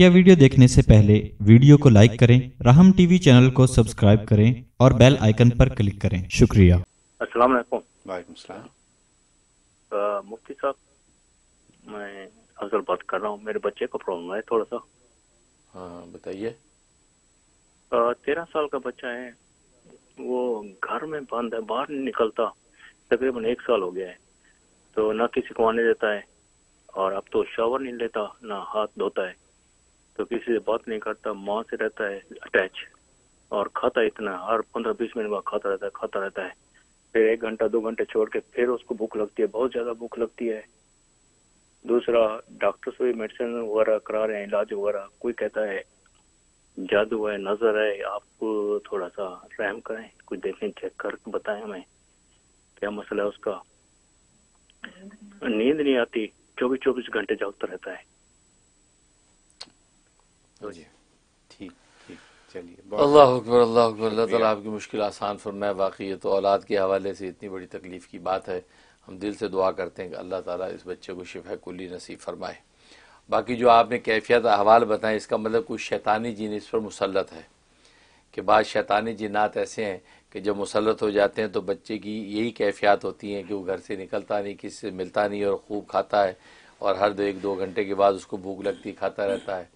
बकिया video देखने से पहले वीडियो को लाइक करें राहम टीवी चैनल को सब्सक्राइब करें और बेल आइकन पर क्लिक करें। शुक्रिया। अस्सलाम वालेकुम। वालेकुम सलाम। मुफ्ती साहब मैं अफजल बात कर रहा हूँ। मेरे बच्चे को प्रॉब्लम है थोड़ा सा हाँ बताइए। तेरह साल का बच्चा है। वो घर में बंद है बाहर नहीं निकलता। तकरीबन एक साल हो गया है। तो ना किसी को आने देता है और अब तो शावर नहीं लेता ना हाथ धोता है। तो किसी से बात नहीं करता, माँ से रहता है अटैच और खाता इतना, हर पंद्रह बीस मिनट बाद खाता रहता है, खाता रहता है। फिर एक घंटा, दो घंटे छोड़ के फिर उसको भूख लगती है, बहुत ज़्यादा भूख लगती है। दूसरा डॉक्टर से भी मेडिसिन वगैरह करा रहे हैं, इलाज वगैरह, कोई कहता है, जादू है, नज़र है, आप थोड़ा सा रहम करें, कुछ देखें चेक कर, बताएँ हमें, क्या मसला है उसका? नींद नहीं आती चौबीस चौबीस घंटे जागता रहता है। ठीक ठीक चलिए अल्लाह अकबर अल्लाह अकबर। अल्लाह। ताला आपकी मुश्किल आसान फरमाए। वाकई ये तो औलाद के हवाले से इतनी बड़ी तकलीफ़ की बात है। हम दिल से दुआ करते हैं कि अल्लाह ताला इस बच्चे को शिफा कुल्ली नसीब फरमाए। बाकी जो आपने कैफियत अहवाल बताए इसका मतलब कुछ शैतानी जीन इस पर मुसलत है। कि बाद शैतानी जिन्नात ऐसे हैं कि जब मुसलत हो जाते हैं तो बच्चे की यही कैफियत होती हैं कि वो घर से निकलता नहीं किसी से मिलता नहीं और खूब खाता है और हर दो एक दो घंटे के बाद उसको भूख लगती खाता रहता है।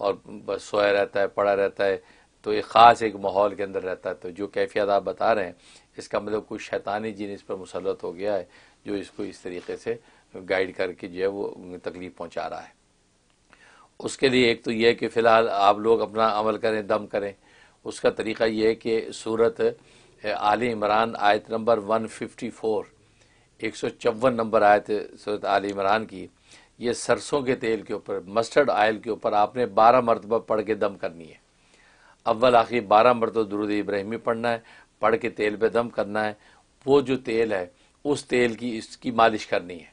और बस सोया रहता है, पड़ा रहता है तो एक ख़ास एक माहौल के अंदर रहता है। तो जो कैफियत आप बता रहे हैं, इसका मतलब कुछ शैतानी जिन इस पर मुसलत हो गया है, जो इसको इस तरीके से गाइड करके जो है वो तकलीफ़ पहुँचा रहा है। उसके लिए एक तो यह है कि फ़िलहाल आप लोग अपना अमल करें, दम करें। उसका तरीक़ा यह है कि सूरत आल इमरान आयत नंबर 154 एक सौ चौवन नंबर आयत सूरत आल इमरान की ये सरसों के तेल के ऊपर मस्टर्ड ऑयल के ऊपर आपने बारह मरतबा पढ़ के दम करनी है। अव्वल आखिर बारह मरतबा दुरुद इब्राहिमी पढ़ना है, पढ़ के तेल पे दम करना है। वो जो तेल है, उस तेल की इसकी मालिश करनी है।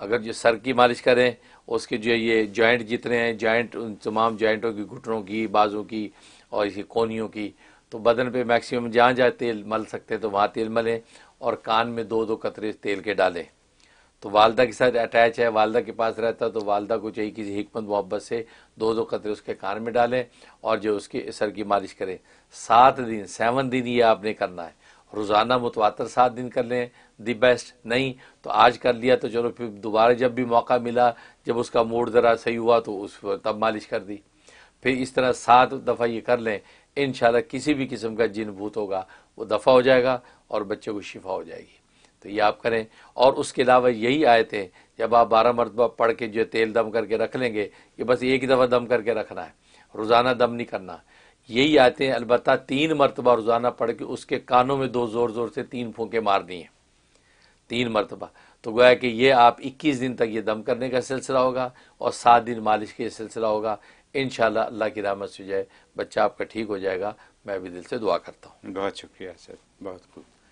अगर जो सर की मालिश करें, उसके जो ये जॉइंट जितने हैं जॉइंट उन तमाम जॉइंटों की, घुटनों की, बाजों की और इसी कोनियों की तो बदन पे मैक्सिमम जहाँ जहाँ तेल मल सकते हैं तो वहाँ तेल मलें और कान में दो दो कतरे तेल के डालें। तो वालदा के साथ अटैच है, वालदा के पास रहता तो वालदा को चाहिए किसी हिकमत मोहब्बत से दो दो कतरे उसके कान में डालें और जो उसके सर की मालिश करें। सात दिन सेवन दिन ये आपने करना है। रोज़ाना मुतवातर सात दिन कर लें दी बेस्ट नहीं तो आज कर लिया तो चलो फिर दोबारा जब भी मौका मिला, जब उसका मूड ज़रा सही हुआ तो उस तब मालिश कर दी। फिर इस तरह सात दफ़ा ये कर लें इन किसी भी किस्म का जिन भूत होगा, वो दफ़ा हो जाएगा और बच्चे को शिफा हो जाएगी। तो ये आप करें। और उसके अलावा यही आयतें, जब आप बारह मरतबा पढ़ के जो तेल दम करके रख लेंगे, ये बस एक ही दफ़ा दम करके रखना है। रोज़ाना दम नहीं करना। यही आयतें अलबत् तीन मरतबा रोज़ाना पढ़ के उसके कानों में दो ज़ोर ज़ोर से तीन फूंके मारनी है। तीन मरतबा। तो गोया कि ये आप 21 दिन तक ये दम करने का सिलसिला होगा और सात दिन मालिश का सिलसिला होगा। इन अल्लाह की रहमत से जाए बच्चा आपका ठीक हो जाएगा। मैं भी दिल से दुआ करता हूँ। बहुत शुक्रिया सर। बहुत खूब।